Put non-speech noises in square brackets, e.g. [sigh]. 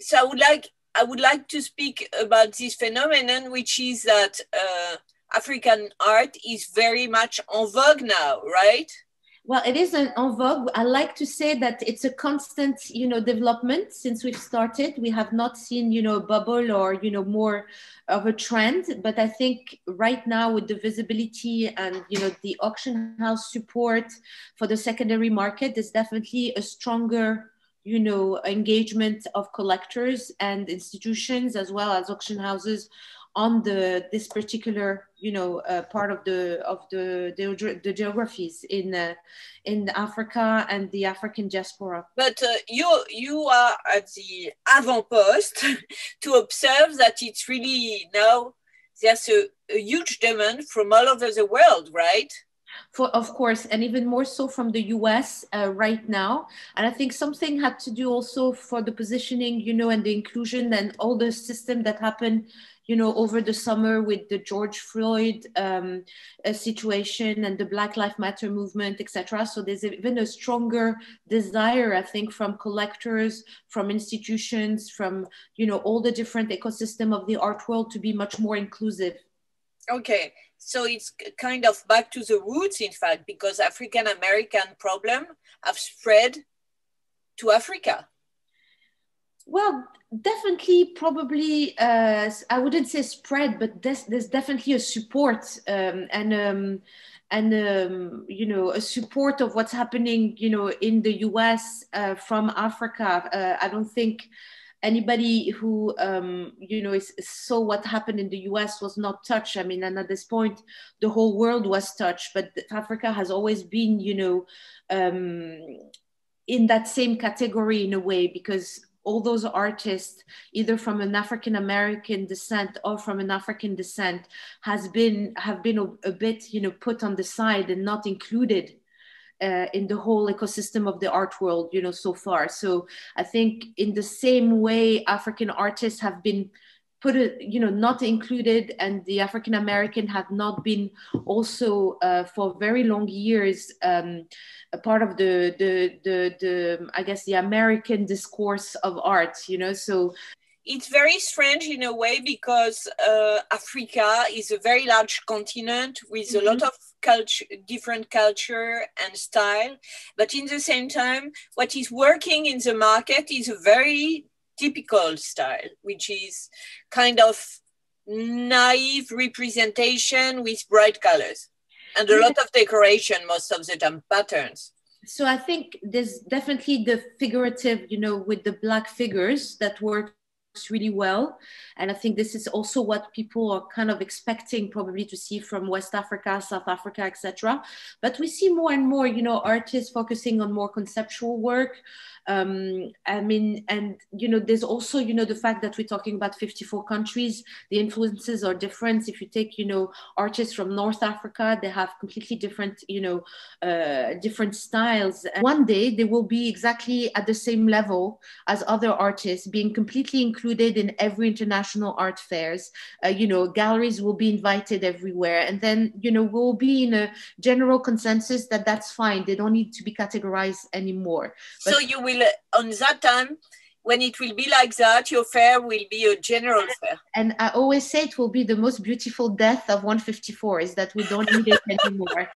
so I would like I would like to speak about this phenomenon, which is that uh, African art is very much en vogue now, right? Well, it is an en vogue. I like to say that it's a constant, you know, development since we've started. We have not seen, you know, a bubble or, you know, more of a trend. But I think right now with the visibility and, you know, the auction house support for the secondary market, there's definitely a stronger you know engagement of collectors and institutions as well as auction houses on the this particular you know uh, part of the of the the, the geographies in uh, in Africa and the African diaspora. But uh, you you are at the avant-post [laughs] to observe that it's really now there's a, a huge demand from all over the world, right? For of course and even more so from the us uh, right now. And i think something had to do also for the positioning you know and the inclusion and all the system that happened you know over the summer with the george floyd um, uh, situation and the black lives matter movement etc so there's even a stronger desire i think from collectors from institutions from you know all the different ecosystem of the art world to be much more inclusive okay so it's kind of back to the roots, in fact, because African American problem have spread to Africa. Well, definitely, probably, uh, I wouldn't say spread, but there's, there's definitely a support um, and um, and um, you know a support of what's happening, you know, in the U.S. Uh, from Africa. Uh, I don't think anybody who um, you know is, saw what happened in the US was not touched. I mean, and at this point, the whole world was touched. But Africa has always been, you know, um, in that same category in a way because all those artists, either from an African American descent or from an African descent, has been have been a, a bit, you know, put on the side and not included uh, in the whole ecosystem of the art world, you know, so far. So I think in the same way, African artists have been put it, you know, not included, and the African American have not been also uh, for very long years um, a part of the, the the the I guess the American discourse of art, you know. So it's very strange in a way because uh, Africa is a very large continent with mm-hmm. a lot mm-hmm. of culture, different culture and style. But in the same time, what is working in the market is a very typical style, which is kind of naive representation with bright colors and a lot of decoration most of the time patterns so i think there's definitely the figurative you know with the black figures that work really well. And I think this is also what people are kind of expecting probably to see from West Africa, South Africa, etc. But we see more and more, you know, artists focusing on more conceptual work, um, I mean, and you know, there's also you know the fact that we're talking about 54 countries. The influences are different. If you take you know artists from North Africa, they have completely different you know uh, different styles. And one day they will be exactly at the same level as other artists, being completely included in every international art fairs. Uh, you know, galleries will be invited everywhere, and then you know we'll be in a general consensus that that's fine. They don't need to be categorized anymore. But so you will will on that time when it will be like that, your fair will be a general fair. And I always say it will be the most beautiful death of 1-54 is that we don't need it anymore. [laughs]